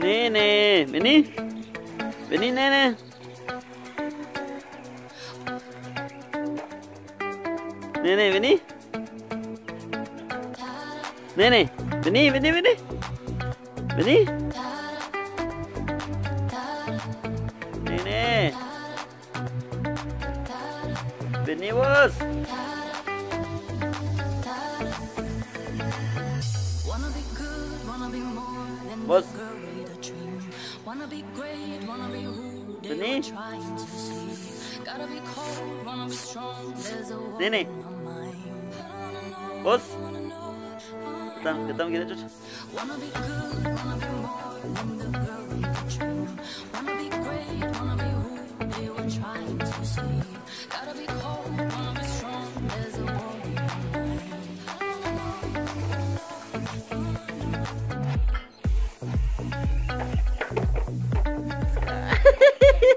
nè nè Benny Benny nè nè nè nè Benny nè nè Benny Benny Benny dream. Wanna be great, wanna be who they were trying to see. Gotta be cold, wanna be strong. There's a war in my mind. bos ketemu kita cut Wanna be good, wanna be more than the girl with a dream. Wanna be great, wanna be who they were trying to see. Gotta be cold, wanna be strong. There's a war